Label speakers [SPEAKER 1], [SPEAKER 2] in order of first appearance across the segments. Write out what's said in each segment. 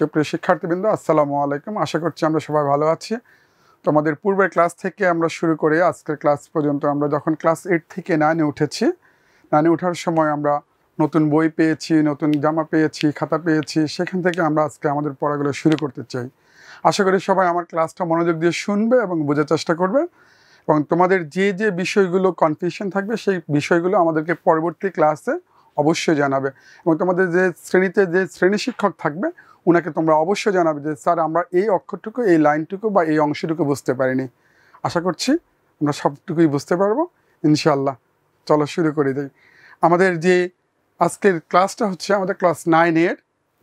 [SPEAKER 1] সুপ্রিয় শিক্ষার্থীবৃন্দ আসসালামু আলাইকুম আশা করছি আমরা সবাই ভালো আছি তোমাদের পূর্বের ক্লাস থেকে আমরা শুরু করে আজকের ক্লাস পর্যন্ত আমরা যখন ক্লাস এইট থেকে নাইনে উঠেছি নাইনে ওঠার সময় আমরা নতুন বই পেয়েছি নতুন জামা পেয়েছি খাতা পেয়েছি সেখান থেকে আমরা আজকে আমাদের পড়াগুলো শুরু করতে চাই আশা করি সবাই আমার ক্লাসটা মনোযোগ দিয়ে শুনবে এবং বোঝার চেষ্টা করবে এবং তোমাদের যে যে বিষয়গুলো কনফিউশন থাকবে সেই বিষয়গুলো আমাদেরকে পরবর্তী ক্লাসে অবশ্যই জানাবে এবং তোমাদের যে শ্রেণীতে যে শ্রেণী শিক্ষক থাকবে ওনাকে তোমরা অবশ্যই জানাবে যে স্যার আমরা এই অক্ষরটুকু এই লাইনটুকু বা এই অংশটুকু বুঝতে পারিনি আশা করছি আমরা সবটুকুই বুঝতে পারবো ইনশাল্লাহ চলো শুরু করে দিই আমাদের যে আজকের ক্লাসটা হচ্ছে আমাদের ক্লাস নাইনের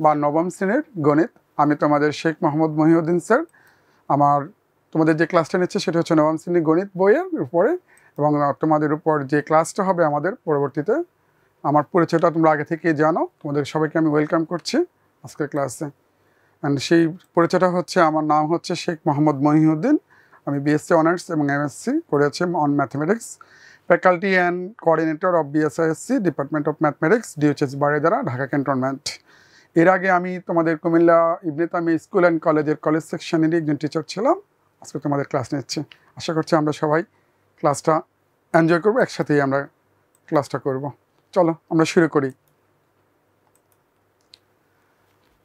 [SPEAKER 1] বা নবম শ্রেণীর গণিত আমি তোমাদের শেখ মোহাম্মদ মহিউদ্দিন স্যার আমার তোমাদের যে ক্লাসটা নিচ্ছে সেটা হচ্ছে নবম শ্রেণীর গণিত বইয়ের উপরে এবং তোমাদের উপর যে ক্লাসটা হবে আমাদের পরবর্তীতে আমার পরিচয়টা তোমরা আগে থেকেই জানো তোমাদের সবাইকে আমি ওয়েলকাম করছি আজকের ক্লাসে অ্যান্ড সেই পরিচয়টা হচ্ছে আমার নাম হচ্ছে শেখ মোহাম্মদ মহিউদ্দিন আমি বিএসসি অনার্স এবং এমএসসি করেছি on mathematics faculty and coordinator of BSISC department of mathematics DHS বারেদারা ঢাকা ক্যান্টনমেন্ট এর আগে আমি তোমাদের কুমিল্লা ইবনেতামি স্কুল অ্যান্ড কলেজের কলেজ সেকশনেরই একজন টিচার ছিলাম আজকে তোমাদের ক্লাস নিচ্ছি আশা করছি আমরা সবাই ক্লাসটা এনজয় করবো একসাথেই আমরা ক্লাসটা করব চলো আমরা শুরু করি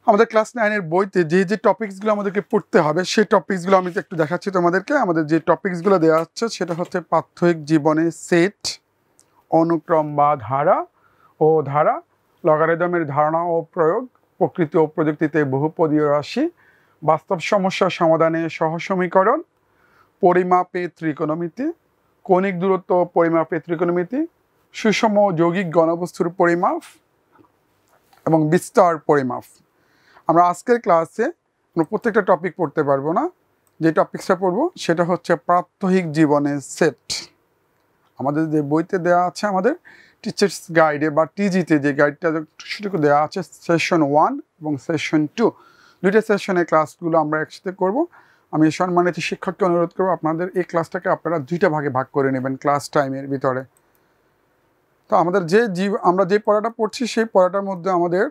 [SPEAKER 1] আমাদের ক্লাস নাইনের বইতে যে যে টপিকসগুলো আমাদেরকে পড়তে হবে সেই টপিকসগুলো আমি একটু দেখাচ্ছি তোমাদেরকে আমাদের যে টপিকসগুলো দেওয়া হচ্ছে সেটা হচ্ছে পার্থক জীবনে সেট অনুক্রম বা ধারা ও ধারা লগারেদমের ধারণা ও প্রয়োগ প্রকৃতি ও প্রযুক্তিতে বহুপদীয় রাশি বাস্তব সমস্যা সমাধানে সহসমীকরণ পরিমাপে ত্রিকোণমিতি কণিক দূরত্ব পরিমাপে ত্রিকোণমিতি সুষম যৌগিক গণবস্তুর পরিমাপ এবং বিস্তার পরিমাপ আমরা আজকের ক্লাসে আমরা প্রত্যেকটা টপিক পড়তে পারবো না যে টপিকসটা পড়বো সেটা হচ্ছে প্রাত্যহিক জীবনের সেট আমাদের যে বইতে দেওয়া আছে আমাদের টিচার্স গাইডে বা টিজিতে যে গাইডটা সেটুকু দেওয়া আছে সেশন ওয়ান এবং সেশন টু দুইটা সেশনের ক্লাসগুলো আমরা একসাথে করব আমি সম্মানিত শিক্ষককে অনুরোধ করবো আপনাদের এই ক্লাসটাকে আপনারা দুইটা ভাগে ভাগ করে নেবেন ক্লাস টাইমের ভিতরে তো আমাদের যে জীব আমরা যে পড়াটা পড়ছি সেই পড়াটার মধ্যে আমাদের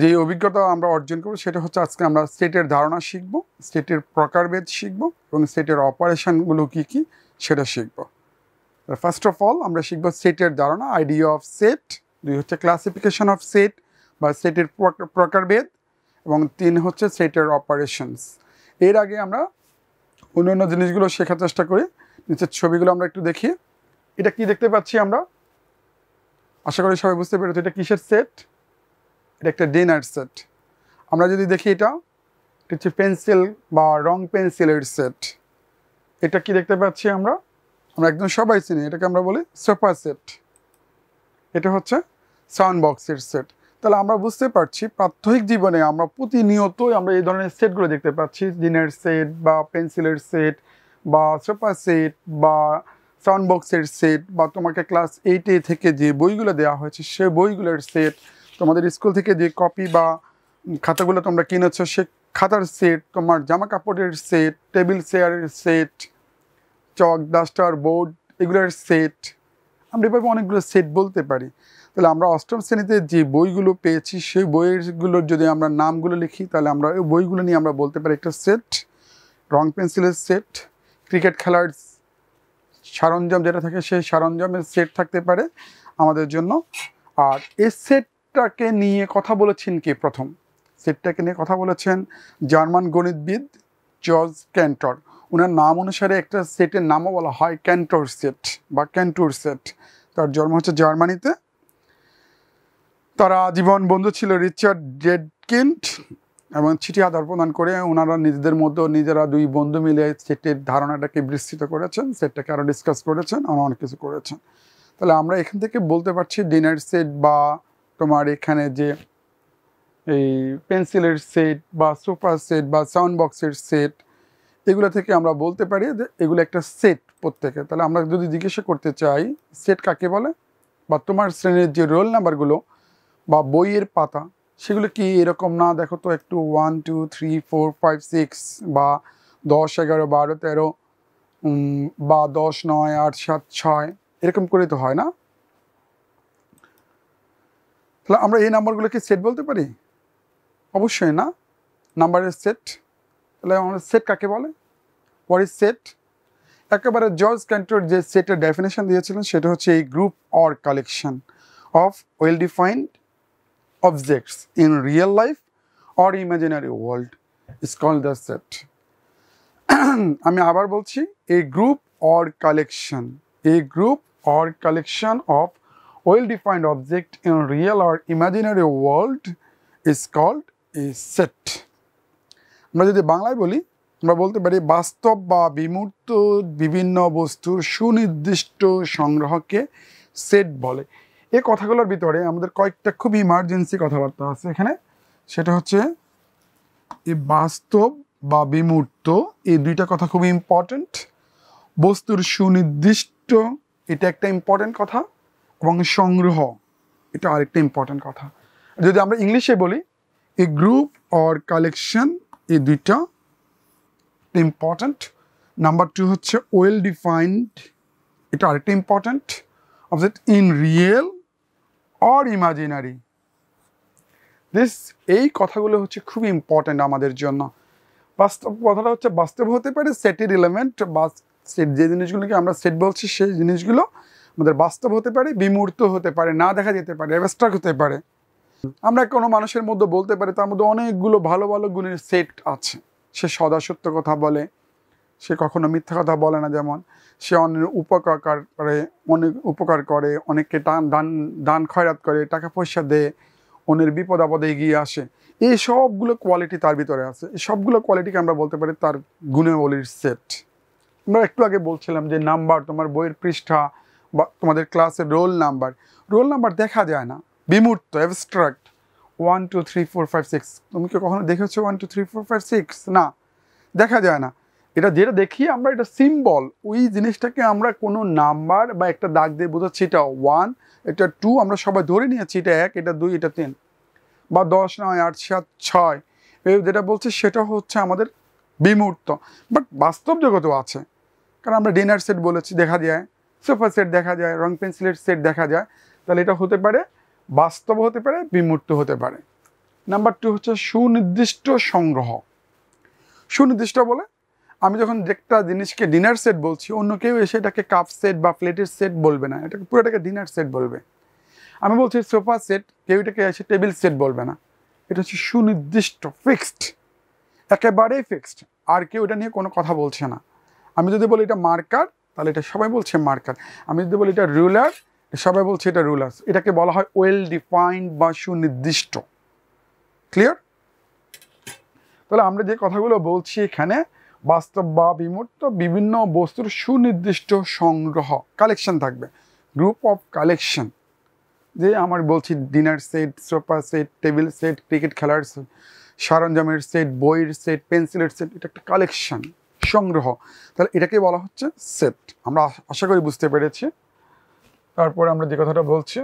[SPEAKER 1] যে অভিজ্ঞতা আমরা অর্জন করবো সেটা হচ্ছে আজকে আমরা স্টেটের ধারণা শিখব স্টেটের প্রকারভেদ শিখব এবং স্টেটের অপারেশানগুলো কী কী সেটা শিখব ফার্স্ট অফ অল আমরা শিখব স্টেটের ধারণা আইডিয়া অফ সেট দুই হচ্ছে ক্লাসিফিকেশন অফ সেট বা সেটের প্রকারভেদ এবং তিন হচ্ছে সেটের অপারেশনস এর আগে আমরা অন্য অন্য জিনিসগুলো শেখার চেষ্টা করি নিচের ছবিগুলো আমরা একটু দেখি এটা কি দেখতে পাচ্ছি আমরা আশা করি সবাই বুঝতে পেরেছি এটা কিসের সেট এটা একটা ডিনার সেট আমরা যদি দেখি এটা এটা হচ্ছে পেন্সিল বা রং পেন্সিলের সেট এটা কি দেখতে পাচ্ছি আমরা আমরা একদম সবাই চিনি এটাকে আমরা বলি সোফা সেট এটা হচ্ছে সাউন্ড বক্সের সেট তাহলে আমরা বুঝতে পারছি প্রাত্যহিক জীবনে আমরা প্রতিনিয়তই আমরা এই ধরনের সেটগুলো দেখতে পাচ্ছি ডিনার সেট বা পেন্সিলের সেট বা সোফা সেট বা সাউন্ড বক্সের সেট বা তোমাকে ক্লাস এইটে থেকে যে বইগুলো দেওয়া হয়েছে সে বইগুলোর সেট তোমাদের স্কুল থেকে যে কপি বা খাতাগুলো তোমরা কিনেছো সে খাতার সেট তোমার জামা কাপড়ের সেট টেবিল চেয়ারের সেট চক ডাস্টার বোর্ড এগুলোর সেট আমরা এভাবে অনেকগুলো সেট বলতে পারি তাহলে আমরা অষ্টম শ্রেণীতে যে বইগুলো পেয়েছি সেই বইগুলোর যদি আমরা নামগুলো লিখি তাহলে আমরা ওই বইগুলো নিয়ে আমরা বলতে পারি একটা সেট রং পেন্সিলের সেট ক্রিকেট খেলার সরঞ্জাম যেটা থাকে সেই সরঞ্জামের সেট থাকতে পারে আমাদের জন্য আর এ সেট সেটটাকে নিয়ে কথা বলেছেন কে প্রথম সেটটাকে নিয়ে কথা বলেছেন জার্মান গণিতবিদ জর্জ ক্যান্টর ওনার নাম অনুসারে একটা সেটের নামও বলা হয় ক্যান্টর সেট বা ক্যান্টোর সেট তার জন্ম হচ্ছে জার্মানিতে তারা আজীবন বন্ধু ছিল রিচার্ড ডেডকিন্ট এবং চিঠি আদান প্রদান করে ওনারা নিজেদের মধ্যে নিজেরা দুই বন্ধু মিলে সেটের ধারণাটাকে বিস্তৃত করেছেন সেটটাকে আরও ডিসকাস করেছেন আরও অনেক কিছু করেছেন তাহলে আমরা এখান থেকে বলতে পারছি ডিনার সেট বা তোমার এখানে যে এই পেন্সিলের সেট বা সোফার সেট বা সাউন্ড বক্সের সেট এগুলো থেকে আমরা বলতে পারি যে এগুলো একটা সেট প্রত্যেকে তাহলে আমরা যদি জিজ্ঞাসা করতে চাই সেট কাকে বলে বা তোমার শ্রেণীর যে রোল নাম্বারগুলো বা বইয়ের পাতা সেগুলো কি এরকম না দেখো তো একটু one two three four five six বা দশ এগারো বারো তেরো বা দশ নয় আট সাত ছয় এরকম করে তো হয় না তাহলে আমরা এই নাম্বারগুলো কি সেট বলতে পারি অবশ্যই না নাম্বারের সেট তাহলে আমাদের সেট কাকে বলে হোয়াট ইজ সেট একেবারে জর্জ ক্যান্টোর যে সেটের ডেফিনেশন দিয়েছিলেন সেটা হচ্ছে এই group or collection of well defined objects in real life or imaginary world is call the set আমি আবার বলছি a group or collection a group or collection of well-defined object in real or imaginary world is called a set আমরা যদি বাংলায় বলি আমরা বলতে পারি বাস্তব বা বিমূর্ত বিভিন্ন বস্তুর সুনির্দিষ্ট সংগ্রহকে সেট বলে এই কথাগুলোর ভিতরে আমাদের কয়েকটা খুব ইমার্জেন্সি কথাবার্তা আছে এখানে সেটা হচ্ছে এই বাস্তব বা বিমূর্ত এই দুইটা কথা খুব ইম্পর্ট্যান্ট বস্তুর সুনির্দিষ্ট এটা একটা ইম্পর্ট্যান্ট কথা এবং সংগ্রহ এটা আরেকটা ইম্পর্ট্যান্ট কথা যদি আমরা ইংলিশে বলি এ গ্রুপ অর কালেকশন এই দুইটা ইম্পর্ট্যান্ট নাম্বার টু হচ্ছে ওয়েল ডিফাইন্ড এটা আরেকটা important object in real or imaginary this এই কথাগুলো হচ্ছে খুব ইম্পর্টেন্ট আমাদের জন্য বাস্তব কথাটা হচ্ছে বাস্তব হতে পারে সেটের এলিমেন্ট বা সেট যে জিনিসগুলোকে আমরা সেট বলছি সেই জিনিসগুলো আমাদের বাস্তব হতে পারে বিমূর্ত হতে পারে না দেখা যেতে পারে অ্যাবস্ট্রাক হতে পারে আমরা কোনো মানুষের মধ্যে বলতে পারি তার মধ্যে অনেকগুলো ভালো ভালো গুণের সেট আছে সে সদা সত্য কথা বলে সে কখনো মিথ্যা কথা বলে না যেমন সে অনেক উপকার করে অনেক উপকার করে অনেককে টান দান দান খয়রাত করে টাকা পয়সা দেয় অন্যের বিপদ আপদে এগিয়ে আসে এই সবগুলো কোয়ালিটি তার ভিতরে আছে এই সবগুলো কোয়ালিটিকে আমরা বলতে পারি তার গুণাবলীর সেট আমরা একটু আগে বলছিলাম যে নাম্বার তোমার বইয়ের পৃষ্ঠা বা তোমাদের ক্লাসের রোল নাম্বার রোল নাম্বার দেখা যায় না বিমূর্ত abstract one two three four five six তুমি কি কখনো দেখেছো one two three four five six না দেখা যায় না এটা যেটা দেখি আমরা এটা সিম্বল ওই জিনিসটাকে আমরা কোনো নাম্বার বা একটা দাগ দিয়ে বোঝাচ্ছি এটা ওয়ান এটা টু আমরা সবাই ধরে নিয়েছি এটা এক এটা দুই এটা তিন বা দশ নয় আট সাত ছয় যেটা বলছে সেটা হচ্ছে আমাদের বিমূর্ত বাট বাস্তব জগতেও আছে কারণ আমরা ডিনার সেট বলেছি দেখা যায় সোফা সেট দেখা যায় রং পেন্সিলের সেট দেখা যায় তাহলে এটা হতে পারে বাস্তব হতে পারে বিমূর্ত হতে পারে নাম্বার টু হচ্ছে সুনির্দিষ্ট সংগ্রহ সুনির্দিষ্ট বলে আমি যখন একটা জিনিসকে ডিনার সেট বলছি অন্য কেউ এসে এটাকে কাপ সেট বা প্লেটের সেট বলবে না এটাকে পুরোটাকে ডিনার সেট বলবে আমি বলছি সোফা সেট কেউ এটাকে এসে টেবিল সেট বলবে না এটা হচ্ছে সুনির্দিষ্ট ফিক্সড একেবারেই ফিক্সড আর কেউ এটা নিয়ে কোনো কথা বলছে না আমি যদি বলি এটা মার্কার তাহলে এটা সবাই বলছে মার্কার আমি যদি বলি এটা রুলার সবাই বলছে এটা রুলার্স এটাকে বলা হয় ওয়েল ডিফাইন্ড বা সুনির্দিষ্ট ক্লিয়ার তাহলে আমরা যে কথাগুলো বলছি এখানে বাস্তব বা বিমূর্ত বিভিন্ন বস্তুর সুনির্দিষ্ট সংগ্রহ কালেকশন থাকবে গ্রুপ অফ কালেকশন যে আমার বলছি dinner set sofa set table set cricket খেলার সরঞ্জামের সেট বইয়ের সেট পেন্সিলের সেট এটা একটা কালেকশন সংগ্রহ তাহলে এটাকে বলা হচ্ছে সেট আমরা আশা করি বুঝতে পেরেছি তারপরে আমরা যে কথাটা বলছি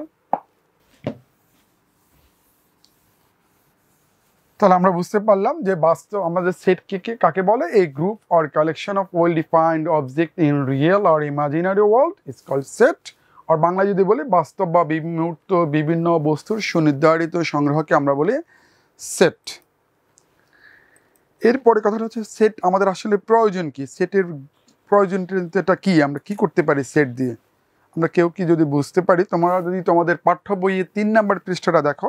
[SPEAKER 1] তাহলে আমরা বুঝতে পারলাম যে বাস্তব আমাদের সেট কে কে কাকে বলে এই group or collection of well defined object in real or imaginary world it's call set আর বাংলা যদি বলি বাস্তব বা বিমূর্ত বিভিন্ন বস্তুর সুনির্ধারিত সংগ্রহকে আমরা বলি সেট এরপরে কথাটা হচ্ছে সেট আমাদের আসলে প্রয়োজন কি সেটের প্রয়োজনটা কি আমরা কি করতে পারি সেট দিয়ে আমরা কেউ কি যদি বুঝতে পারি তোমরা যদি তোমাদের পাঠ্য বইয়ে তিন নাম্বার পৃষ্ঠাটা দেখো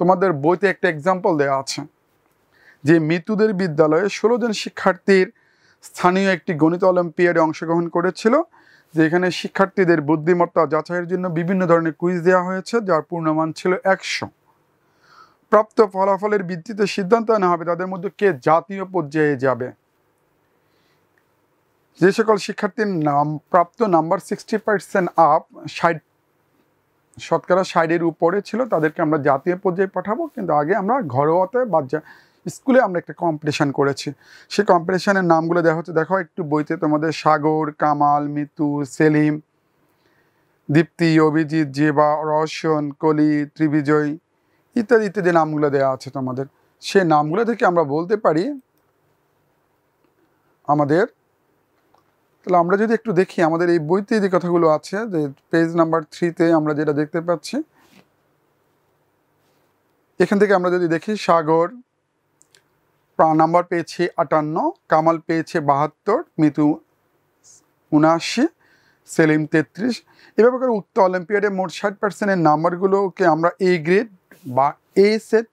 [SPEAKER 1] তোমাদের বইতে একটা এক্সাম্পল দেওয়া আছে যে মৃত্যুদের বিদ্যালয়ে ষোলো জন শিক্ষার্থীর স্থানীয় একটি গণিত অলিম্পিয়াডে অংশগ্রহণ করেছিল যেখানে শিক্ষার্থীদের বুদ্ধিমত্তা যাচাইয়ের জন্য বিভিন্ন ধরনের কুইজ দেওয়া হয়েছে যার পূর্ণমান ছিল একশো প্রাপ্ত ফলাফলের ভিত্তিতে সিদ্ধান্ত নেওয়া হবে তাদের মধ্যে কে জাতীয় পর্যায়ে যাবে যে সকল শিক্ষার্থীর নাম প্রাপ্ত নাম্বার সিক্সটি পার্সেন্ট আপ ষাট শতকরা ষাটের উপরে ছিল তাদেরকে আমরা জাতীয় পর্যায়ে পাঠাবো কিন্তু আগে আমরা ঘরোয়াতে বা স্কুলে আমরা একটা কম্পিটিশান করেছি সেই কম্পিটিশানের নামগুলো দেখা হচ্ছে দেখো একটু বইতে তোমাদের সাগর কামাল মিতু সেলিম দীপ্তি অভিজিৎ জেবা রওশন কলি ত্রিবিজয় ইত্যাদি ইত্যাদি নামগুলো দেওয়া আছে তোমাদের সে নামগুলো থেকে আমরা বলতে পারি আমাদের তাহলে আমরা যদি একটু দেখি আমাদের এই বইতে যে কথাগুলো আছে যে পেজ নাম্বার থ্রিতে আমরা যেটা দেখতে পাচ্ছি এখান থেকে আমরা যদি দেখি সাগর নাম্বার পেয়েছে আটান্ন কামাল পেয়েছে বাহাত্তর মিতু উনআশি সেলিম তেত্রিশ এভাবে করে উত্তর অলিম্পিয়াডে মোট ষাট পার্সেন্টের নাম্বারগুলোকে আমরা এ গ্রেড বা এ সেট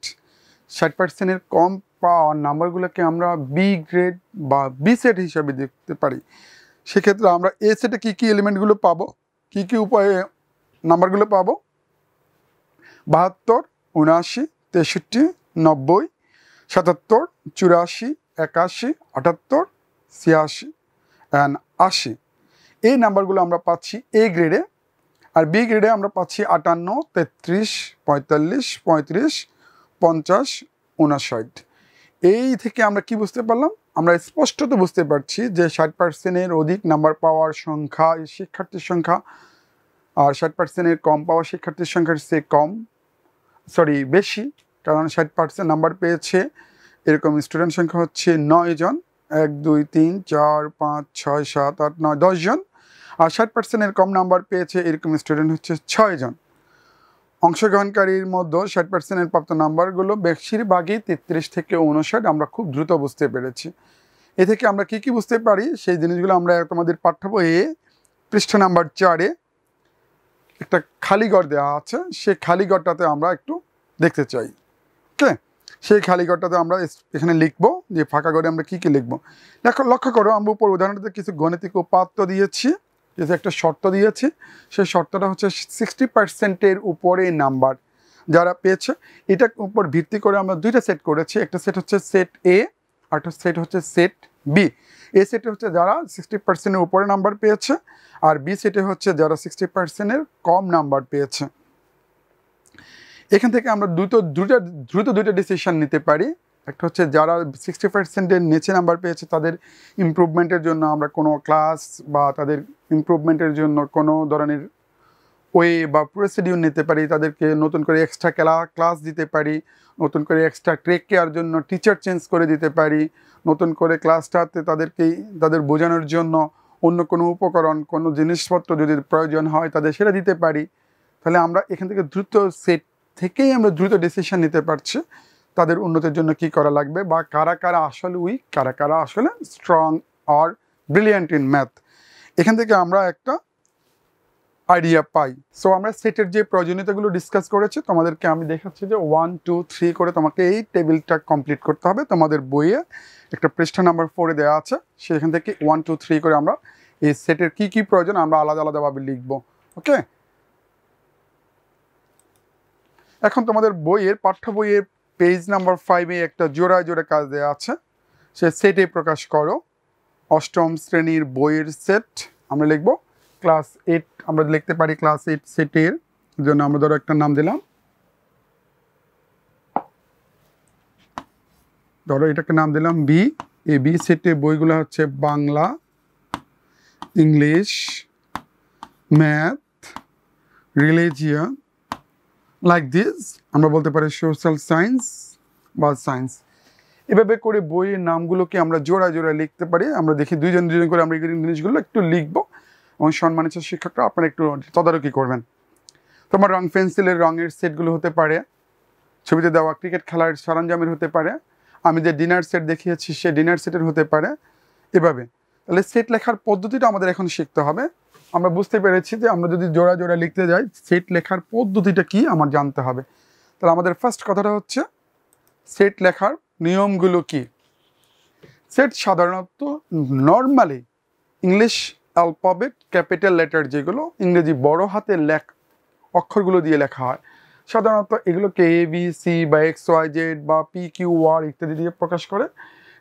[SPEAKER 1] ষাট পার্সেন্টের কম পাওয়া নাম্বারগুলোকে আমরা বি গ্রেড বা বি সেট হিসাবে দেখতে পারি সেক্ষেত্রে আমরা এ সেটে কী কী এলিমেন্টগুলো পাবো কী কী উপায়ে নাম্বারগুলো পাবো বাহাত্তর উনআশি তেষট্টি নব্বই সাতাত্তর চুরাশি একাশি আটাত্তর ছিয়াশি অ্যান্ড আশি এই নাম্বারগুলো আমরা পাচ্ছি এ গ্রেডে আর বি গ্রেডে আমরা পাচ্ছি আটান্ন তেত্রিশ পঁয়তাল্লিশ পঁয়ত্রিশ পঞ্চাশ উনষাট এই থেকে আমরা কি বুঝতে পারলাম আমরা স্পষ্টত বুঝতে পারছি যে ষাট পার্সেন্টের অধিক নাম্বার পাওয়ার সংখ্যা শিক্ষার্থীর সংখ্যা আর ষাট পার্সেন্টের কম পাওয়া শিক্ষার্থীর সংখ্যার সে কম সরি বেশি কারণ ষাট পার্সেন্ট নাম্বার পেয়েছে এরকম স্টুডেন্ট সংখ্যা হচ্ছে নয় জন এক দুই তিন চার পাঁচ ছয় সাত আট নয় দশজন জন আর ষাট পার্সেন্টের কম নাম্বার পেয়েছে এরকম স্টুডেন্ট হচ্ছে ছয়জন অংশগ্রহণকারীর মধ্যে ষাট পার্সেন্টের প্রাপ্ত নাম্বারগুলো বেশিরভাগই তেত্রিশ থেকে উনষাট আমরা খুব দ্রুত বুঝতে পেরেছি এ থেকে আমরা কি কি বুঝতে পারি সেই জিনিসগুলো আমরা তোমাদের পাঠ্য বইয়ে পৃষ্ঠা নাম্বার চারে একটা খালিগড় দেওয়া আছে সেই খালিগড়টাতে আমরা একটু দেখতে চাই ওকে সেই খালিগড়টাতে আমরা এখানে লিখবো যে ফাঁকা গড়ে আমরা কি কি লিখবো দেখো লক্ষ্য করো আমরা উপর উদাহরণটাতে কিছু গণিতিক উপাত্ত দিয়েছি যে একটা শর্ত দিয়েছি সেই শর্তটা হচ্ছে সিক্সটি পার্সেন্টের উপরে নাম্বার যারা পেয়েছে এটার উপর ভিত্তি করে আমরা দুইটা সেট করেছি একটা সেট হচ্ছে সেট এ আরেকটা সেট হচ্ছে সেট বি এ সেটে হচ্ছে যারা সিক্সটি পার্সেন্টের উপরে নাম্বার পেয়েছে আর বি সেটে হচ্ছে যারা সিক্সটি পার্সেন্টের কম নাম্বার পেয়েছে এখান থেকে আমরা দ্রুত দুটা দ্রুত দুইটা ডিসিশন নিতে পারি একটা হচ্ছে যারা সিক্সটি পার্সেন্টের নিচে নাম্বার পেয়েছে তাদের ইম্প্রুভমেন্টের জন্য আমরা কোনো ক্লাস বা তাদের ইম্প্রুভমেন্টের জন্য কোনো ধরনের ওয়ে বা প্রসিডিউর নিতে পারি তাদেরকে নতুন করে এক্সট্রা ক্লা ক্লাস দিতে পারি নতুন করে এক্সট্রা ট্রেক কেয়ার জন্য টিচার চেঞ্জ করে দিতে পারি নতুন করে ক্লাসটাতে তাদেরকেই তাদের বোঝানোর জন্য অন্য কোনো উপকরণ কোনো জিনিসপত্র যদি প্রয়োজন হয় তাদের সেটা দিতে পারি তাহলে আমরা এখান থেকে দ্রুত সেট থেকেই আমরা দ্রুত ডিসিশান নিতে পারছি তাদের উন্নতির জন্য কি করা লাগবে বা কারা কারা আসলে উইক কারা কারা আসলে স্ট্রং আর ব্রিলিয়ান্ট ইন ম্যাথ এখান থেকে আমরা একটা আইডিয়া পাই সো আমরা সেটের যে প্রয়োজনীয়তাগুলো ডিসকাস করেছি তোমাদেরকে আমি দেখাচ্ছি যে ওয়ান টু থ্রি করে তোমাকে এই টেবিলটা কমপ্লিট করতে হবে তোমাদের বইয়ে একটা পৃষ্ঠা নাম্বার ফোরে দেওয়া আছে সেখান থেকে ওয়ান টু থ্রি করে আমরা এই সেটের কি কি প্রয়োজন আমরা আলাদা আলাদাভাবে লিখব ওকে এখন তোমাদের বইয়ের পাঠ্য বইয়ের পেজ নাম্বার ফাইভে একটা জোড়ায় জোড়ে কাজ দেওয়া আছে সে সেটে প্রকাশ করো অষ্টম শ্রেণীর বইয়ের সেট আমরা লিখব ক্লাস এইট আমরা লিখতে পারি ক্লাস এইট সেটের জন্য আমরা ধরো একটা নাম দিলাম ধরো এটাকে নাম দিলাম বি এ বি সেটে বইগুলো হচ্ছে Bangla English math religion like this আমরা বলতে পারি সোশ্যাল সায়েন্স বা সায়েন্স এভাবে করে বইয়ের নামগুলোকে আমরা জোড়া জোড়া লিখতে পারি আমরা দেখি দুইজন দুজন করে আমরা এই জিনিসগুলো একটু লিখবো এবং সম্মানিত শিক্ষকরা আপনারা একটু তদারকি করবেন তোমার রং পেন্সিলের রঙের সেটগুলো হতে পারে ছবিতে দেওয়া ক্রিকেট খেলার সরঞ্জামের হতে পারে আমি যে ডিনার সেট দেখিয়েছি সে ডিনার সেটের হতে পারে এভাবে তাহলে সেট লেখার পদ্ধতিটা আমাদের এখন শিখতে হবে আমরা বুঝতে পেরেছি যে আমরা যদি জোড়া জোড়া লিখতে যাই সেট লেখার পদ্ধতিটা কি আমার জানতে হবে তাহলে আমাদের ফার্স্ট কথাটা হচ্ছে সেট লেখার নিয়মগুলো কি সেট সাধারণত normally English alphabet capital letter যেগুলো ইংরেজি বড় হাতে লেখ অক্ষরগুলো দিয়ে লেখা হয় সাধারণত এগুলোকে এ বি সি বা এক্স ওয়াই জেড বা পি কিউ আর ইত্যাদি দিয়ে প্রকাশ করে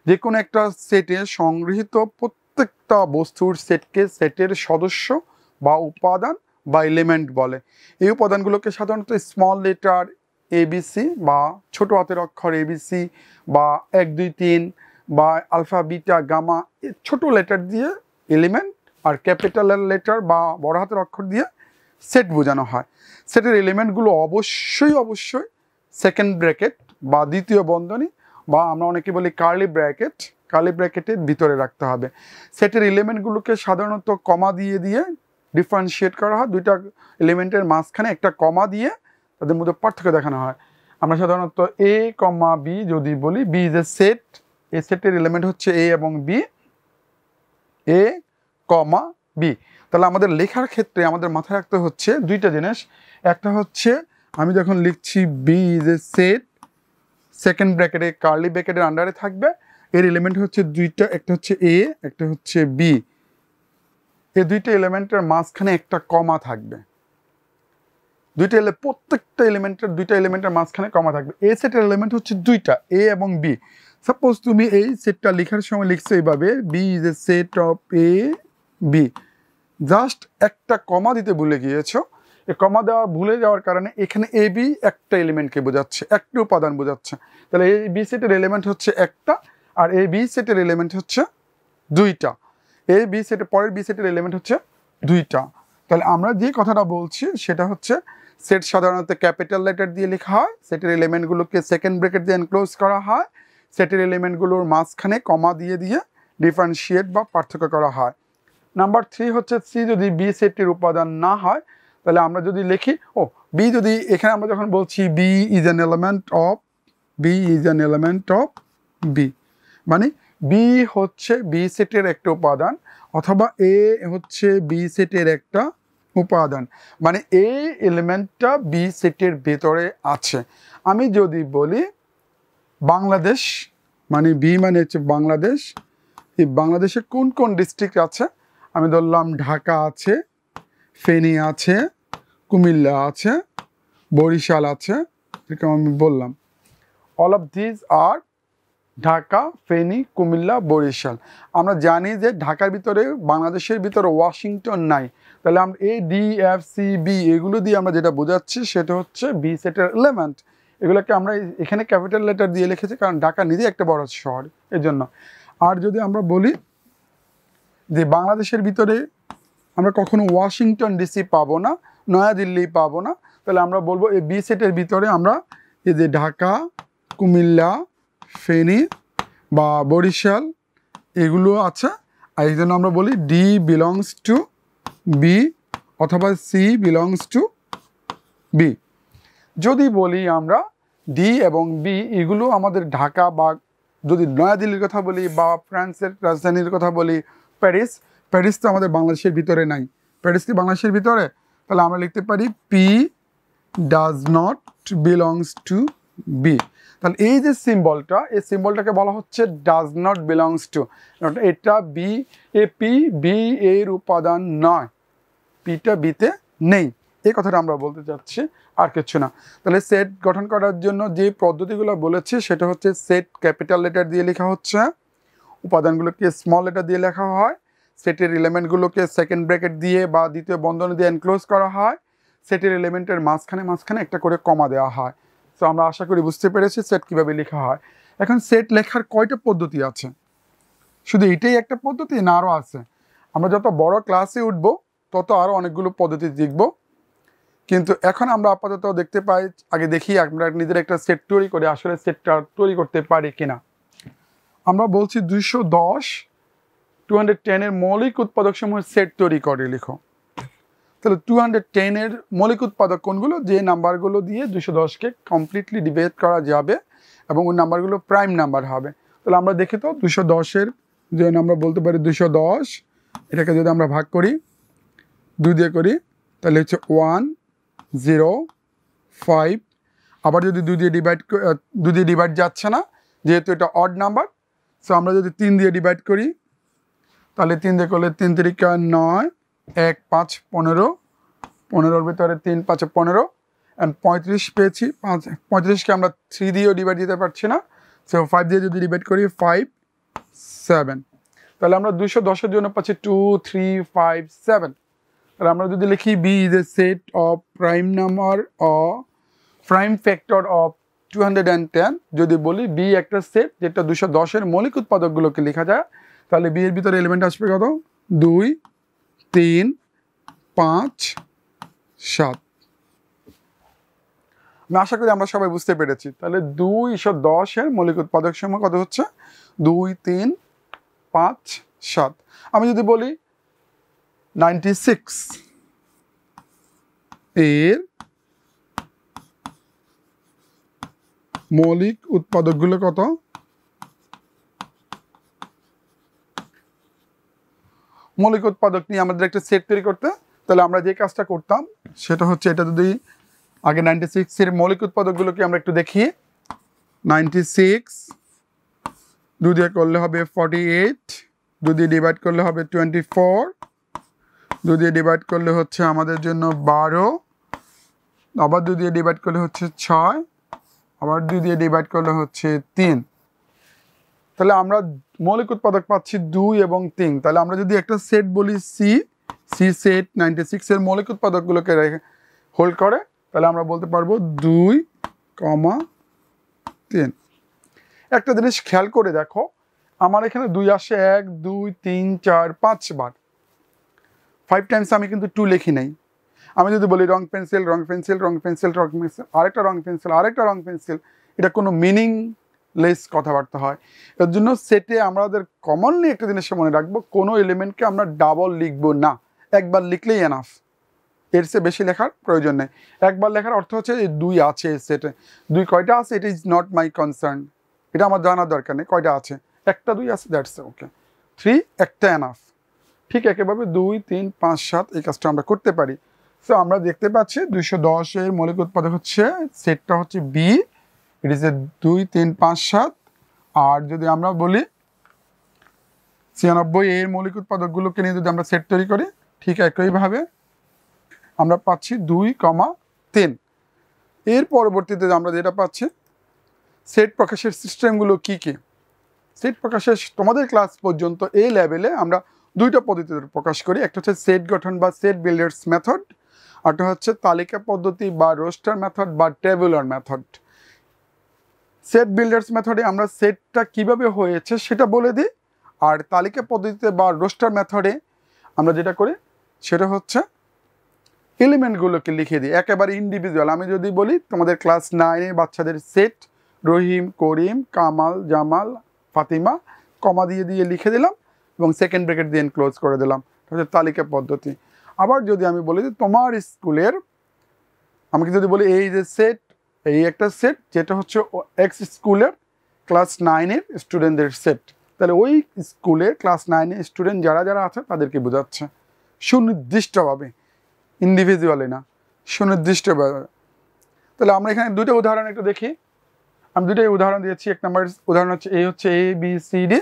[SPEAKER 1] যে কোনো একটা সেটে সংগৃহীত প্রত্যেকটা বস্তুর সেটকে সেটের সদস্য বা উপাদান বা এলিমেন্ট বলে এই উপাদানগুলোকে সাধারণত স্মল লেটার এবিসি বা ছোট হাতের অক্ষর এবিসি বা এক দুই তিন বা আলফা বিটা গামা ছোট লেটার দিয়ে এলিমেন্ট আর ক্যাপিটাল লেটার বা বড় হাতের অক্ষর দিয়ে সেট বোঝানো হয় সেটের এলিমেন্টগুলো অবশ্যই অবশ্যই সেকেন্ড ব্র্যাকেট বা দ্বিতীয় বন্ধনী বা আমরা অনেকে বলি কার্লি ব্র্যাকেট কার্লি ব্র্যাকেটের ভিতরে রাখতে হবে সেটের এলিমেন্টগুলোকে সাধারণত কমা দিয়ে দিয়ে ডিফারেন্সিয়েট করা হয় দুইটা এলিমেন্টের মাঝখানে একটা কমা দিয়ে তাদের মধ্যে পার্থক্য দেখানো হয় আমরা সাধারণত এ কমা বি যদি বলি B is a set A সেটের এলিমেন্ট হচ্ছে এ এবং বি এ কমা বি তাহলে আমাদের লেখার ক্ষেত্রে আমাদের মাথায় রাখতে হচ্ছে দুইটা জিনিস একটা হচ্ছে আমি যখন লিখছি B is a set second ব্র্যাকেটে কার্লি ব্র্যাকেটের আন্ডারে থাকবে এর এলিমেন্ট হচ্ছে দুইটা একটা হচ্ছে এ একটা হচ্ছে বি এই দুইটা এলিমেন্টের মাঝখানে একটা কমা থাকবে দুইটা এলে প্রত্যেকটা এলিমেন্টের দুইটা এলিমেন্টের মাঝখানে কমা থাকবে এ সেটের এলিমেন্ট হচ্ছে দুইটা এ এবং বি সাপোজ তুমি এই সেটটা লেখার সময় লিখছো এইভাবে B is a set of A B just একটা কমা দিতে ভুলে গিয়েছো এ কমা দেওয়া ভুলে যাওয়ার কারণে এখানে এ বি একটা এলিমেন্টকে বোঝাচ্ছে একটা উপাদান বোঝাচ্ছে তাহলে এ বি সেটের এলিমেন্ট হচ্ছে একটা আর এ বি সেটের এলিমেন্ট হচ্ছে দুইটা এ বি সেটের পরের বি সেটের এলিমেন্ট হচ্ছে দুইটা তাহলে আমরা যে কথাটা বলছি সেটা হচ্ছে সেট সাধারণত ক্যাপিটাল লেটার দিয়ে লেখা হয় সেটের এলিমেন্টগুলোকে সেকেন্ড ব্রেকেট দিয়ে এনক্লোজ করা হয় সেটের এলিমেন্টগুলোর মাঝখানে কমা দিয়ে দিয়ে ডিফারেন্সিয়েট বা পার্থক্য করা হয় নাম্বার থ্রি হচ্ছে সি যদি বি সেটটির উপাদান না হয় তাহলে আমরা যদি লিখি ও বি যদি এখানে আমরা যখন বলছি B is an element of B is an element of B মানে বি হচ্ছে বি সেটের একটা উপাদান অথবা এ হচ্ছে বি সেটের একটা উপাদান মানে এই এলিমেন্টটা বি সেটের ভেতরে আছে আমি যদি বলি বাংলাদেশ মানে বি মানে হচ্ছে বাংলাদেশ এই বাংলাদেশের কোন কোন ডিস্ট্রিক্ট আছে আমি ধরলাম ঢাকা আছে ফেনী আছে কুমিল্লা আছে বরিশাল আছে এরকম আমি বললাম অল অফ দিজ আর ঢাকা ফেনী কুমিল্লা বরিশাল আমরা জানি যে ঢাকার ভিতরে বাংলাদেশের ভিতরে ওয়াশিংটন নাই তাহলে আমরা A D F C B এগুলো দিয়ে আমরা যেটা বোঝাচ্ছি সেটা হচ্ছে বি সেটের এলিমেন্ট এগুলোকে আমরা এখানে ক্যাপিটাল লেটার দিয়ে লিখেছি কারণ ঢাকা নিজে একটা বড় শহর এর জন্য আর যদি আমরা বলি যে বাংলাদেশের ভিতরে আমরা কখনো ওয়াশিংটন ডিসি পাবো না নয়াদিল্লি পাবো না তাহলে আমরা বলবো এই বি সেটের ভিতরে আমরা এই যে ঢাকা কুমিল্লা ফেনী বা বরিশাল এগুলো আছে আচ্ছা। আর এই জন্য আমরা বলি ডি বিলংস টু বি অথবা সি বিলংস টু বি যদি বলি আমরা ডি এবং বি এগুলো আমাদের ঢাকা বা যদি নয়াদিল্লির কথা বলি বা ফ্রান্সের রাজধানীর কথা বলি প্যারিস প্যারিস তো আমাদের বাংলাদেশের ভিতরে নাই প্যারিস কি বাংলাদেশের ভিতরে তাহলে আমরা লিখতে পারি P does not belongs to B তাহলে এই যে সিম্বলটা এই সিম্বলটাকে বলা হচ্ছে ডাজ নট বিলংস টু এটা বি এ পি বি এর উপাদান নয় পিটা বিতে নেই এই কথাটা আমরা বলতে চাচ্ছি আর কিছু না তাহলে সেট গঠন করার জন্য যে পদ্ধতিগুলো বলেছি সেটা হচ্ছে সেট ক্যাপিটাল লেটার দিয়ে লেখা হচ্ছে উপাদানগুলোকে স্মল লেটার দিয়ে লেখা হয় সেটের এলিমেন্টগুলোকে সেকেন্ড ব্র্যাকেট দিয়ে বা দ্বিতীয় বন্ধন দিয়ে এনক্লোজ করা হয় সেটের এলিমেন্টের মাঝখানে মাঝখানে একটা করে কমা দেওয়া হয় তো আমরা আশা করি বুঝতে পেরেছি সেট কিভাবে লেখা হয় এখন সেট লেখার কয়টা পদ্ধতি আছে শুধু এটাই একটা পদ্ধতি না আরও আছে আমরা যত বড় ক্লাসে উঠব তত আরও অনেকগুলো পদ্ধতি দেখব কিন্তু এখন আমরা আপাতত দেখতে পাই আগে দেখি আমরা নিজের একটা সেট তৈরি করে আসলে সেটটা তৈরি করতে পারি কিনা আমরা বলছি দুইশো দশ টু হান্ড্রেড টেনের মৌলিক উৎপাদক সমূহের সেট তৈরি করে লিখো তাহলে টু হান্ড্রেড টেনের মৌলিক উৎপাদক কোনগুলো যে নাম্বারগুলো দিয়ে দুশো দশকে কমপ্লিটলি ডিবেট করা যাবে এবং ওই নাম্বারগুলো প্রাইম নাম্বার হবে তাহলে আমরা দেখি তো দুশো দশের যে আমরা বলতে পারি দুশো দশ এটাকে যদি আমরা ভাগ করি দুই দিয়ে করি তাহলে হচ্ছে ওয়ান জিরো ফাইভ আবার যদি দু দিয়ে ডিভাইড দু দিয়ে ডিভাইড যাচ্ছে না যেহেতু এটা অড নাম্বার সো আমরা যদি তিন দিয়ে ডিভাইড করি তাহলে তিন দিয়ে করলে তিন তিরিকা নয় এক পাঁচ পনেরো পনেরোর ভিতরে তিন পাঁচে পনেরো অ্যান্ড পঁয়ত্রিশ পেয়েছি পাঁচ পঁয়ত্রিশকে আমরা থ্রি দিয়েও ডিভাইড দিতে পারছি না সো ফাইভ দিয়ে যদি ডিভাইড করি ফাইভ সেভেন তাহলে আমরা দুশো দশের জন্য পাচ্ছি টু থ্রি ফাইভ সেভেন তাহলে আমরা যদি লিখি B is a set of prime number O prime factor of two hundred and ten যদি বলি বি একটা সেট যেটা দুশো দশের মৌলিক উৎপাদকগুলোকে লেখা যায় তাহলে বি এর ভিতরে এলিমেন্ট আসবে কত দুই তিন পাঁচ সাত আমি আশা করি আমরা সবাই বুঝতে পেরেছি তাহলে দুইশো দশের মৌলিক উৎপাদক সমূহ কত হচ্ছে দুই তিন পাঁচ সাত আমি যদি বলি নাইনটি সিক্স এর মৌলিক উৎপাদকগুলো কত মৌলিক উৎপাদক নিয়ে আমাদের একটা সেট তৈরি করতে তাহলে আমরা যে কাজটা করতাম সেটা হচ্ছে এটা যদি আগে নাইনটি সিক্সের মৌলিক উৎপাদকগুলোকে আমরা একটু দেখি নাইনটি সিক্স দুই দিয়ে করলে হবে ফর্টি এইট দু দিয়ে ডিভাইড করলে হবে টোয়েন্টি ফোর দু দিয়ে ডিভাইড করলে হচ্ছে আমাদের জন্য বারো আবার দু দিয়ে ডিভাইড করলে হচ্ছে ছয় আবার দু দিয়ে ডিভাইড করলে হচ্ছে তিন তাহলে আমরা মৌলিক উৎপাদক পাচ্ছি দুই এবং তিন তাহলে আমরা যদি একটা সেট বলি সি সি সেট নাইনটি সিক্সের মৌলিক উৎপাদকগুলোকে রেখে হোল্ড করে তাহলে আমরা বলতে পারবো দুই কমা তিন একটা জিনিস খেয়াল করে দেখো আমার এখানে দুই আসে এক দুই তিন চার পাঁচবার ফাইভ টাইমস আমি কিন্তু টু লিখি নাই আমি যদি বলি রং পেন্সিল রং পেন্সিল রং পেন্সিল রং পেন্সিল আরেকটা রং পেন্সিল আরেকটা রং পেন্সিল এটা কোনো মিনিং লেস কথাবার্তা হয় এর জন্য সেটে আমাদের কমনলি একটা জিনিসটা মনে রাখবো কোনো এলিমেন্টকে আমরা ডাবল লিখবো না একবার লিখলেই এনাফ এর সে বেশি লেখার প্রয়োজন নেই একবার লেখার অর্থ হচ্ছে যে দুই আছে সেটে দুই কয়টা আছে it is not my concern এটা আমার জানার দরকার নেই কয়টা আছে একটা দুই আছে দ্যাটস ওকে থ্রি একটা এনাফ ঠিক একেভাবে দুই তিন পাঁচ সাত এই কাজটা আমরা করতে পারি সো আমরা দেখতে পাচ্ছি দুইশো দশের মৌলিক উৎপাদক হচ্ছে সেটটা হচ্ছে বি এটি এ দুই তিন পাঁচ সাত আর যদি আমরা বলি ছিয়ানব্বই এর মৌলিক উৎপাদকগুলোকে নিয়ে যদি আমরা সেট তৈরি করি ঠিক একইভাবে আমরা পাচ্ছি দুই কমা তিন এর পরবর্তীতে আমরা যেটা পাচ্ছি সেট প্রকাশের সিস্টেমগুলো কি কি সেট প্রকাশের তোমাদের ক্লাস পর্যন্ত এই লেভেলে আমরা দুইটা পদ্ধতিতে প্রকাশ করি একটা হচ্ছে সেট গঠন বা সেট বিল্ডার্স মেথড আরটা হচ্ছে তালিকা পদ্ধতি বা রোস্টার মেথড বা টেবুলার মেথড সেট বিল্ডার্স মেথডে আমরা সেটটা কিভাবে হয়েছে সেটা বলে দিই আর তালিকা পদ্ধতিতে বা রোস্টার মেথডে আমরা যেটা করি সেটা হচ্ছে এলিমেন্টগুলোকে লিখে দিই একেবারে ইন্ডিভিজুয়াল আমি যদি বলি তোমাদের ক্লাস নাইনে বাচ্চাদের সেট রহিম করিম কামাল জামাল ফাতিমা কমা দিয়ে দিয়ে লিখে দিলাম এবং সেকেন্ড ব্রেকেট দিয়ে ক্লোজ করে দিলাম হচ্ছে তালিকা পদ্ধতি আবার যদি আমি বলি তোমার স্কুলের আমাকে যদি বলি এই যে সেট এই একটা সেট যেটা হচ্ছে এক্স স্কুলের ক্লাস নাইনের স্টুডেন্টদের সেট তাহলে ওই স্কুলে ক্লাস নাইনের স্টুডেন্ট যারা যারা আছে তাদেরকে বোঝাচ্ছে সুনির্দিষ্টভাবে ইন্ডিভিজুয়ালি না সুনির্দিষ্টভাবে তাহলে আমরা এখানে দুটো উদাহরণ একটু দেখি আমি দুটোই উদাহরণ দিয়েছি এক নম্বর উদাহরণ হচ্ছে এই হচ্ছে এ বি সি ডি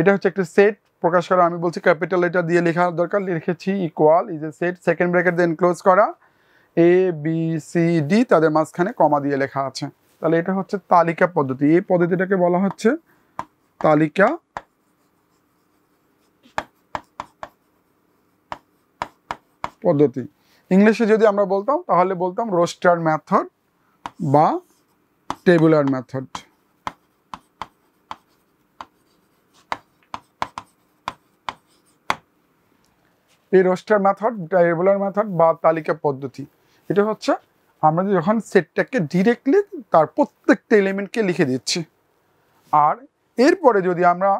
[SPEAKER 1] এটা হচ্ছে একটা সেট প্রকাশ করা আমি বলছি ক্যাপিটাল এটা দিয়ে লেখা দরকার লিখেছি equal is a set second bracket then close করা এ বি সি ডি তাদের মাঝখানে কমা দিয়ে লেখা আছে তাহলে এটা হচ্ছে তালিকা পদ্ধতি এই পদ্ধতিটাকে বলা হচ্ছে তালিকা পদ্ধতি ইংলিশে যদি আমরা বলতাম তাহলে বলতাম রোস্টার ম্যাথড বা টেবুলার ম্যাথড এই রোস্টার মেথড টেবুলার মেথড বা তালিকা পদ্ধতি এটা হচ্ছে আমরা যখন সেটটাকে ডিরেক্টলি তার প্রত্যেকটা এলিমেন্টকে লিখে দিচ্ছি আর এরপরে যদি আমরা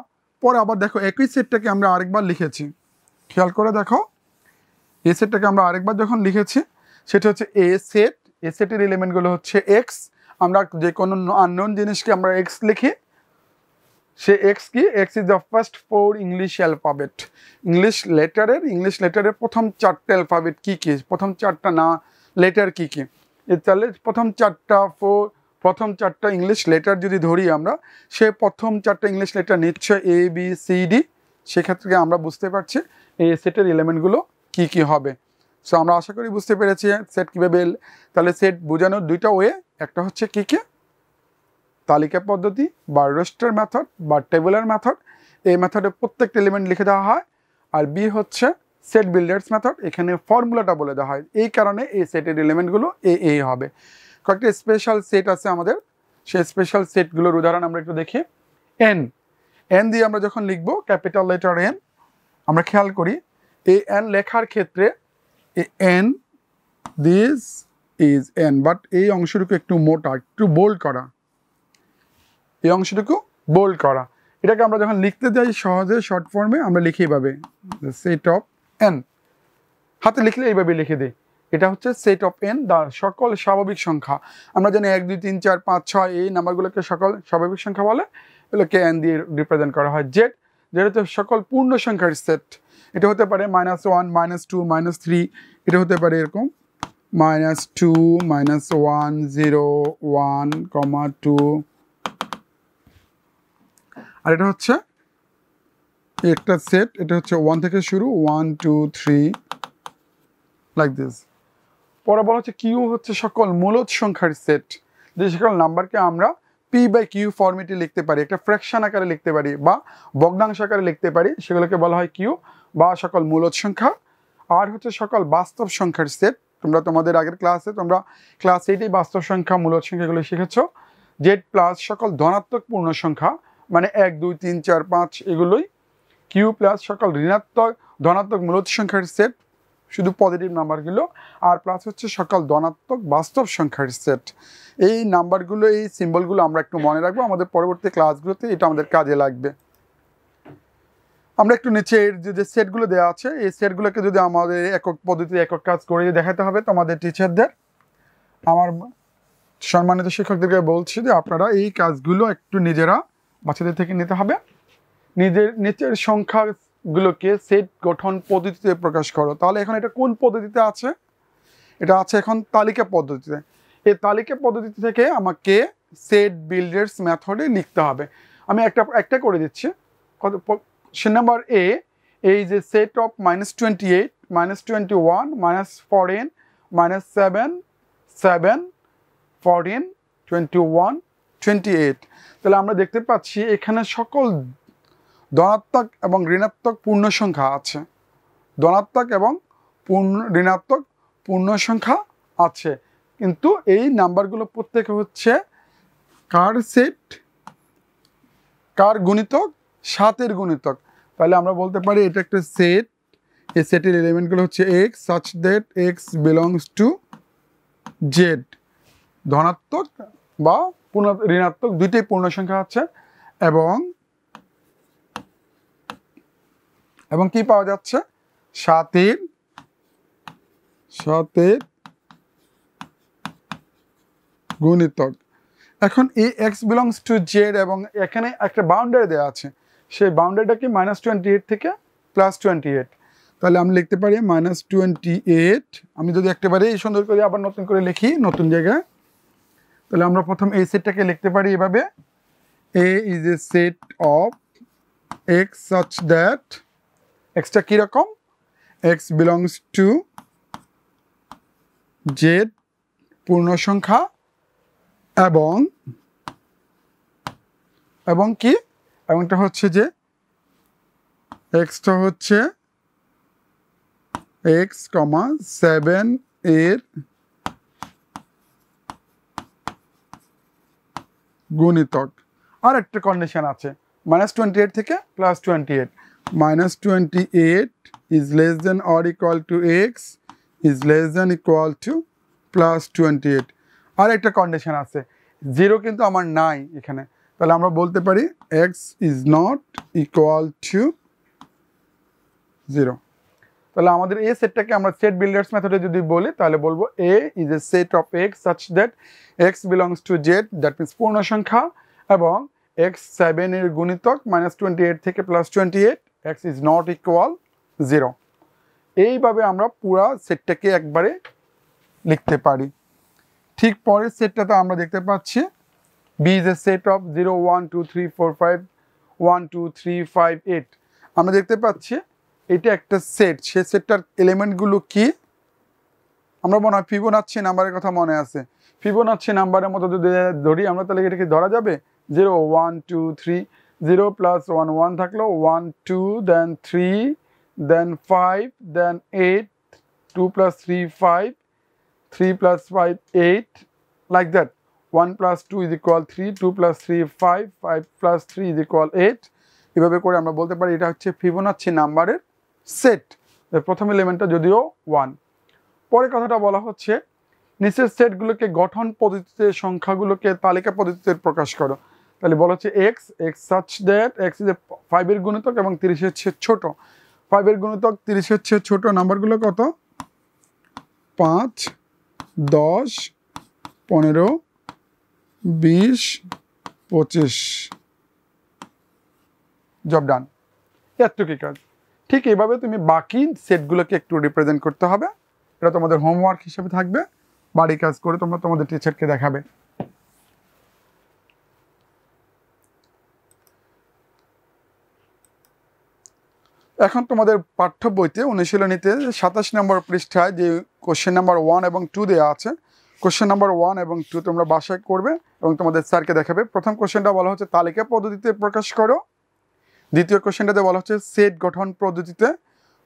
[SPEAKER 1] পরে আবার দেখো একই সেটটাকে আমরা আরেকবার লিখেছি খেয়াল করে দেখো এ সেটটাকে আমরা আরেকবার যখন লিখেছি সেটা হচ্ছে এ সেট এ সেটের এলিমেন্টগুলো হচ্ছে এক্স আমরা যে কোনো আননোন জিনিসকে আমরা এক্স লিখি সে এক্স কি X is the first four English alphabet English লেটারের ইংলিশ লেটারের প্রথম চারটে অ্যালফাবেট কী কী প্রথম চারটা না লেটার কি কি তাহলে প্রথম চারটা ফোর প্রথম চারটা ইংলিশ লেটার যদি ধরি আমরা সে প্রথম চারটা ইংলিশ লেটার নিচ্ছে এ বি সি ডি সেক্ষেত্রে আমরা বুঝতে পারছি এই সেটের এলিমেন্টগুলো কি কি হবে সো আমরা আশা করি বুঝতে পেরেছি সেট কীভাবে তাহলে সেট বোঝানোর দুইটা ওয়ে একটা হচ্ছে কী কী তালিকা পদ্ধতি বা রোস্টার মেথড বা টেবুলার মেথড এই মেথডে প্রত্যেকটা এলিমেন্ট লিখে দেওয়া হয় আর বি হচ্ছে সেট বিল্ডার্স মেথড এখানে ফর্মুলাটা বলে দেওয়া হয় এই কারণে এই সেটের এলিমেন্টগুলো এ এ হবে কয়েকটা স্পেশাল সেট আছে আমাদের সেই স্পেশাল সেটগুলোর উদাহরণ আমরা একটু দেখি এন এন দিয়ে আমরা যখন লিখব ক্যাপিটাল লেটার এন আমরা খেয়াল করি এই এন লেখার ক্ষেত্রে N this is N but এই অংশটুকু একটু মোটা একটু বোল্ড করা এই অংশটুকু বোল্ড করা এটাকে আমরা যখন লিখতে যাই সহজে শর্ট ফর্মে আমরা লিখি পাবে সেট অফ এন হাতে লিখলে এইভাবে লিখে দিই এটা হচ্ছে সেট অফ এন দা সকল স্বাভাবিক সংখ্যা আমরা জানি এক দুই তিন চার পাঁচ ছয় এই নাম্বারগুলোকে সকল স্বাভাবিক সংখ্যা বলে এগুলোকে এন দিয়ে রিপ্রেজেন্ট করা হয় জেড যেটা হচ্ছে সকল পূর্ণ সংখ্যার সেট এটা হতে পারে minus one minus two minus three এটা হতে পারে এরকম minus two minus one zero one comma two আর এটা হচ্ছে একটা সেট এটা হচ্ছে ওয়ান থেকে শুরু one two three like this পরে বলা হচ্ছে কিউ হচ্ছে সকল মূলত সংখ্যার সেট যে সকল নাম্বারকে আমরা পি বাই কিউ ফর্মেটে লিখতে পারি একটা ফ্র্যাকশন আকারে লিখতে পারি বা ভগ্নাংশ আকারে লিখতে পারি সেগুলোকে বলা হয় কিউ বা সকল মূলত সংখ্যা আর হচ্ছে সকল বাস্তব সংখ্যার সেট তোমরা তোমাদের আগের ক্লাসে তোমরা ক্লাস এইটেই বাস্তব সংখ্যা মূলত সংখ্যাগুলো শিখেছ জেড প্লাস সকল ধনাত্মক পূর্ণ সংখ্যা মানে এক দুই তিন চার পাঁচ এগুলোই কিউ প্লাস সকল ঋণাত্মক ধনাত্মক মূলত সংখ্যার সেট শুধু পজিটিভ নাম্বারগুলো আর প্লাস হচ্ছে সকল ধনাত্মক বাস্তব সংখ্যার সেট এই নাম্বারগুলো এই সিম্বলগুলো আমরা একটু মনে রাখবো আমাদের পরবর্তী ক্লাসগুলোতে এটা আমাদের কাজে লাগবে আমরা একটু নিচে যে সেটগুলো দেওয়া আছে এই সেটগুলোকে যদি আমাদের একক পদ্ধতিতে একক কাজ করে দেখাতে হবে তোমাদের টিচারদের আমার সম্মানিত শিক্ষকদেরকে বলছি যে আপনারা এই কাজগুলো একটু নিজেরা বাচ্চাদের থেকে নিতে হবে নিজের নিচের সংখ্যাগুলোকে সেট গঠন পদ্ধতিতে প্রকাশ করো তাহলে এখন এটা কোন পদ্ধতিতে আছে এটা আছে এখন তালিকা পদ্ধতিতে এই তালিকা পদ্ধতি থেকে আমাকে সেট বিল্ডার্স মেথডে লিখতে হবে আমি একটা একটা করে দিচ্ছি কত সে নাম্বার এ এই যে set of minus twenty eight minus twenty one minus fourteen minus seven seven fourteen twenty one twenty eight তাহলে আমরা দেখতে পাচ্ছি এখানে সকল ধনাত্মক এবং ঋণাত্মক পূর্ণ সংখ্যা আছে ধনাত্মক এবং পূর্ণ ঋণাত্মক পূর্ণ সংখ্যা আছে কিন্তু এই নাম্বারগুলো প্রত্যেকে হচ্ছে কার সেট কার গুণিতক সাতের গুণিতক তাহলে আমরা বলতে পারি এটা একটা সেট এই সেটের এলিমেন্টগুলো হচ্ছে X such that X belongs to Z ধনাত্মক বা পূর্ণ ঋণাত্মক দুইটাই পূর্ণ সংখ্যা আছে এবং এবং কি পাওয়া যাচ্ছে সাতের সাতের গুণিতক এখন এই এক্স বিলংস টু জেড এবং এখানে একটা বাউন্ডারি দেওয়া আছে সেই বাউন্ডারিটা কি মাইনাস টোয়েন্টি এইট থেকে প্লাস টোয়েন্টি এইট তাহলে আমি লিখতে পারি মাইনাস টোয়েন্টি এইট আমি যদি একটা পারি এই সুন্দর করে আবার নতুন করে লিখি নতুন জায়গায় তাহলে আমরা প্রথম এই সেটটাকে লিখতে পারি এভাবে A is a set of x such that এক্সটা কীরকম এক্স বিলংস টু জেড পূর্ণ সংখ্যা এবং এবং কি এবংটা হচ্ছে যে এক্সটা হচ্ছে এক্স কমা সেভেন এর গুণিতক আর একটা কন্ডিশন আছে মাইনাস টোয়েন্টি এইট থেকে plus twenty eight minus 28 is less than or equal to x is less than equal to plus 28 আর একটা কন্ডিশন আছে জিরো কিন্তু আমার নাই এখানে তাহলে আমরা বলতে পারি x is not equal to 0 তাহলে আমাদের এই সেটটাকে আমরা সেট বিল্ডার্স মেথডে যদি বলি তাহলে বলবো a is a set of x such that x belongs to z that means পূর্ণ সংখ্যা এবং x 7 এর গুণিতক -28 থেকে +28 X is not equal zero এইভাবে আমরা পুরা সেটটাকে একবারে লিখতে পারি ঠিক পরের সেটটাতে আমরা দেখতে পাচ্ছি B is a set of zero one two three four five one two three five eight আমরা দেখতে পাচ্ছি এটা একটা সেট সে সেটটার এলিমেন্টগুলো কি আমরা মনে হয় ফিবোনাচ্ছি নাম্বারের কথা মনে আছে ফিবোনাচ্ছি নাম্বারের মতো যদি ধরি আমরা তাহলে এটাকে ধরা যাবে zero one two three zero plus one one থাকলো one two then three then five then eight two plus three five three plus five eight like that one plus two is equal three two plus three five five plus three is equal eight এভাবে করে আমরা বলতে পারি এটা হচ্ছে ফিবোনাচ্ছি নাম্বারের set প্রথম এলিমেন্টটা যদিও ওয়ান পরে কথাটা বলা হচ্ছে নিচের সেটগুলোকে গঠন পদ্ধতিতে সংখ্যাগুলোকে তালিকা পদ্ধতিতে প্রকাশ করো তাহলে বলা হচ্ছে X X such that X is a ফাইভের গুণতক এবং তিরিশের চেয়ে ছোট ফাইভের গুণতক তিরিশের চেয়ে ছোট নাম্বারগুলো কত পাঁচ দশ পনেরো বিশ পঁচিশ জব ডান এতটুকু কাজ ঠিক এইভাবে তুমি বাকি সেটগুলোকে একটু রিপ্রেজেন্ট করতে হবে এটা তোমাদের হোমওয়ার্ক হিসেবে থাকবে বাড়ি কাজ করে তোমরা তোমাদের টিচারকে দেখাবে এখন তোমাদের পাঠ্য বইতে অনুশীলনীতে সাতাশ নম্বর পৃষ্ঠায় যে কোশ্চেন নাম্বার ওয়ান এবং টু দেওয়া আছে কোশ্চেন নাম্বার ওয়ান এবং টু তোমরা বাসায় করবে এবং তোমাদের স্যারকে দেখাবে প্রথম কোশ্চেনটা বলা হচ্ছে তালিকা পদ্ধতিতে প্রকাশ করো দ্বিতীয় কোশ্চেনটাতে বলা হচ্ছে সেট গঠন পদ্ধতিতে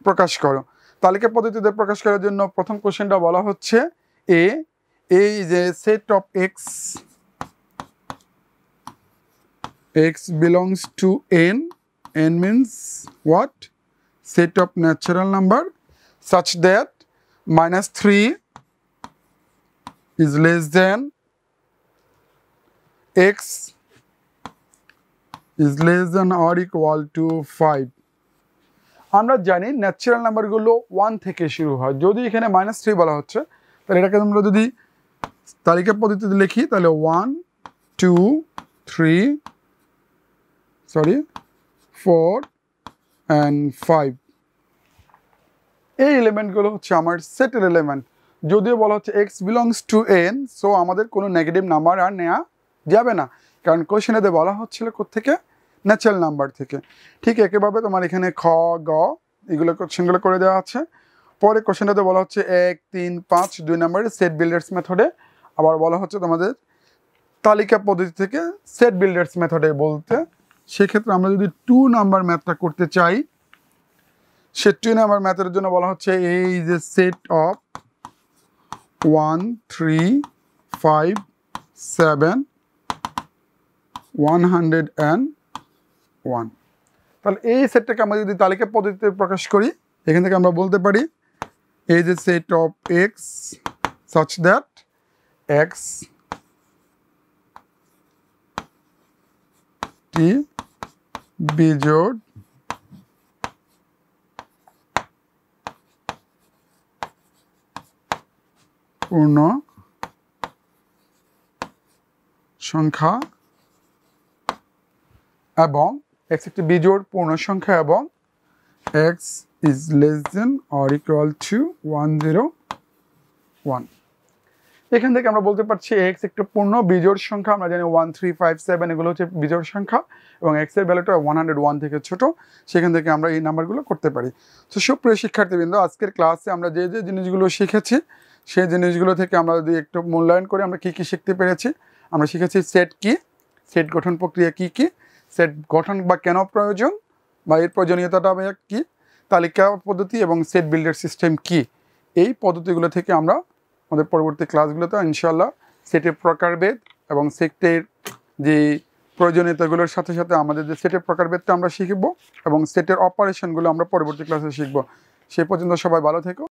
[SPEAKER 1] প্রকাশ করো তালিকা পদ্ধতিতে প্রকাশ করার জন্য প্রথম কোশ্চেনটা বলা হচ্ছে এ এই যে set of X X belongs to N N means what set of natural number such that -3 is less than x is less than or equal to 5 আমরা জানি नेचुरल নাম্বার গুলো 1 থেকে শুরু হয় যদি এখানে -3 বলা হচ্ছে তাহলে এটাকে আমরা যদি তারিখে পদ্ধতি লিখি তাহলে 1 2 3 সরি 4 অ্যান্ড ফাইভ এই এলিমেন্টগুলো হচ্ছে আমার সেটের এলিমেন্ট যদিও বলা হচ্ছে X belongs to N so আমাদের কোনো নেগেটিভ নাম্বার আর নেওয়া যাবে না কারণ কোশ্চেনেতে বলা হচ্ছিল থেকে ন্যাচারাল নাম্বার থেকে ঠিক একেভাবে তোমার এখানে খ গ এগুলো কোশ্চেনগুলো করে দেওয়া আছে পরে কোশ্চেনটাতে বলা হচ্ছে এক তিন পাঁচ দুই নম্বরে সেট বিল্ডার্স মেথডে আবার বলা হচ্ছে তোমাদের তালিকা পদ্ধতি থেকে সেট বিল্ডার্স মেথডে বলতে সেক্ষেত্রে আমরা যদি টু নাম্বার ম্যাথটা করতে চাই সে টু নাম্বার ম্যাথের জন্য বলা হচ্ছে এই যে set of one three five seven one hundred and one তাহলে এই সেটটাকে আমরা যদি তালিকা পদ্ধতিতে প্রকাশ করি এখান থেকে আমরা বলতে পারি এই যে set of X such that X একটি বিজোড় পূর্ণ সংখ্যা এবং এক্স একটি বিজোড় পূর্ণ সংখ্যা এবং X is less than or equal to one zero one এখান থেকে আমরা বলতে পারছি এক্স একটু পূর্ণ বিজোড় সংখ্যা আমরা জানি ওয়ান থ্রি ফাইভ সেভেন এগুলো হচ্ছে বিজোড় সংখ্যা এবং এক্স এর ভ্যালুটা ওয়ান হান্ড্রেড ওয়ান থেকে ছোটো সেখান থেকে আমরা এই নাম্বারগুলো করতে পারি তো সুপ্রিয় শিক্ষার্থীবৃন্দ আজকের ক্লাসে আমরা যে যে জিনিসগুলো শিখেছি সেই জিনিসগুলো থেকে আমরা যদি একটু মূল্যায়ন করে আমরা কি কি শিখতে পেরেছি আমরা শিখেছি সেট কি সেট গঠন প্রক্রিয়া কি কি সেট গঠন বা কেন প্রয়োজন বা এর প্রয়োজনীয়তাটা কি তালিকা পদ্ধতি এবং সেট বিল্ডার সিস্টেম কি এই পদ্ধতিগুলো থেকে আমরা আমাদের পরবর্তী ক্লাসগুলোতে ইনশাল্লাহ সেটের প্রকারভেদ এবং সেটের যে প্রয়োজনীয়তাগুলোর সাথে সাথে আমাদের যে সেটের প্রকারভেদটা আমরা শিখব এবং সেটের অপারেশনগুলো আমরা পরবর্তী ক্লাসে শিখব সে পর্যন্ত সবাই ভালো থেকো